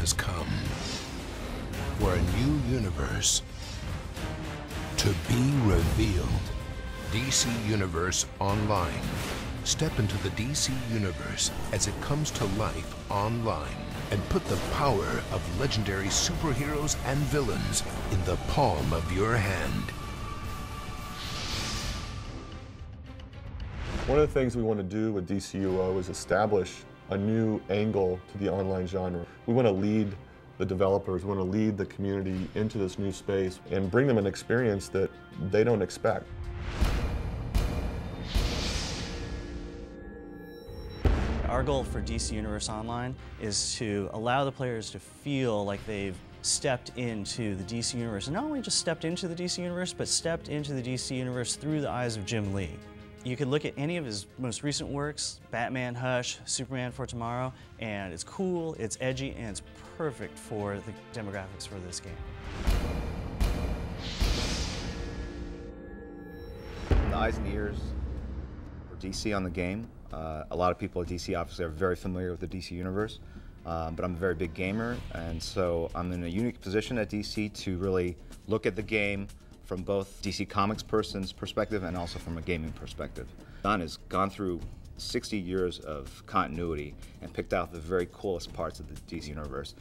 has come for a new universe to be revealed. DC Universe Online. Step into the DC Universe as it comes to life online and put the power of legendary superheroes and villains in the palm of your hand. One of the things we want to do with DCUO is establish a new angle to the online genre. We want to lead the developers, we want to lead the community into this new space and bring them an experience that they don't expect. Our goal for DC Universe Online is to allow the players to feel like they've stepped into the DC Universe. And not only just stepped into the DC Universe, but stepped into the DC Universe through the eyes of Jim Lee. You could look at any of his most recent works, Batman Hush, Superman for Tomorrow, and it's cool, it's edgy, and it's perfect for the demographics for this game. The eyes and ears for DC on the game. Uh, a lot of people at DC obviously are very familiar with the DC universe, um, but I'm a very big gamer, and so I'm in a unique position at DC to really look at the game from both DC Comics person's perspective and also from a gaming perspective. Don has gone through 60 years of continuity and picked out the very coolest parts of the DC universe.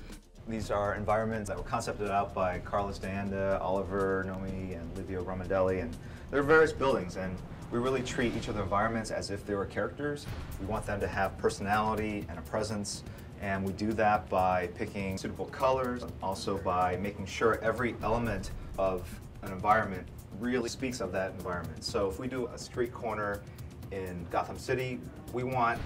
These are environments that were concepted out by Carlos D'Anda, Oliver Nomi, and Livio Ramondelli, and there are various buildings, and we really treat each of the environments as if they were characters. We want them to have personality and a presence, and we do that by picking suitable colors, also by making sure every element of an environment really speaks of that environment. So if we do a street corner in Gotham City, we want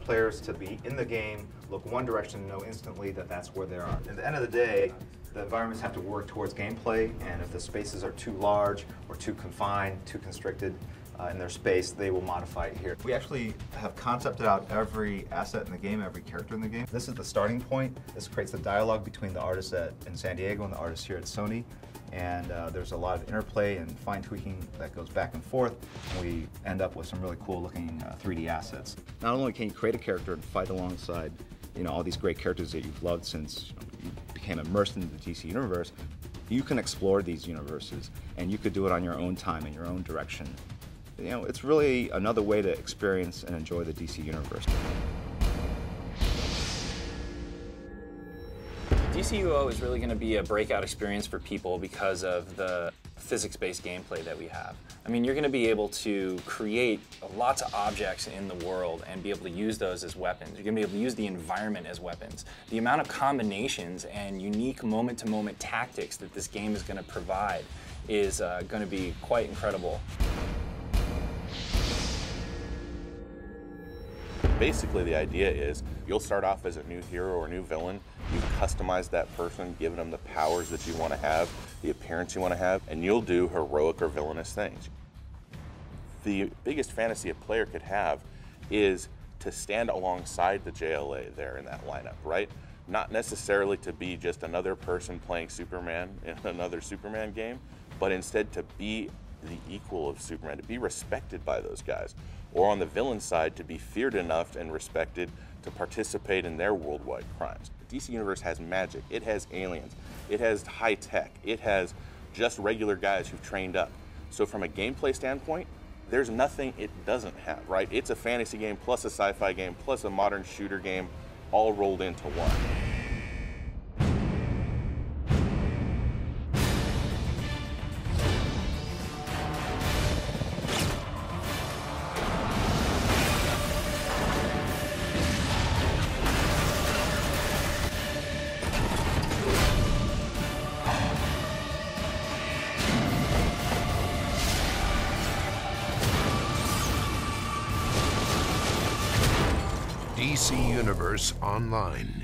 players to be in the game, look one direction, know instantly that that's where they are. At the end of the day, the environments have to work towards gameplay, and if the spaces are too large or too confined, too constricted uh, in their space, they will modify it here. We actually have concepted out every asset in the game, every character in the game. This is the starting point. This creates the dialogue between the artists at, in San Diego and the artists here at Sony and uh, there's a lot of interplay and fine tweaking that goes back and forth. And we end up with some really cool looking uh, 3D assets. Not only can you create a character and fight alongside you know, all these great characters that you've loved since you became immersed in the DC universe, you can explore these universes and you could do it on your own time in your own direction. You know, it's really another way to experience and enjoy the DC universe. DCUO is really going to be a breakout experience for people because of the physics-based gameplay that we have. I mean, you're going to be able to create lots of objects in the world and be able to use those as weapons. You're going to be able to use the environment as weapons. The amount of combinations and unique moment-to-moment -moment tactics that this game is going to provide is uh, going to be quite incredible. Basically, the idea is you'll start off as a new hero or new villain, you customize that person, giving them the powers that you want to have, the appearance you want to have, and you'll do heroic or villainous things. The biggest fantasy a player could have is to stand alongside the JLA there in that lineup, right? Not necessarily to be just another person playing Superman in another Superman game, but instead to be the equal of Superman, to be respected by those guys. Or on the villain side, to be feared enough and respected to participate in their worldwide crimes. The DC Universe has magic, it has aliens, it has high tech, it has just regular guys who've trained up. So from a gameplay standpoint, there's nothing it doesn't have, right? It's a fantasy game plus a sci-fi game plus a modern shooter game all rolled into one. DC Universe Online.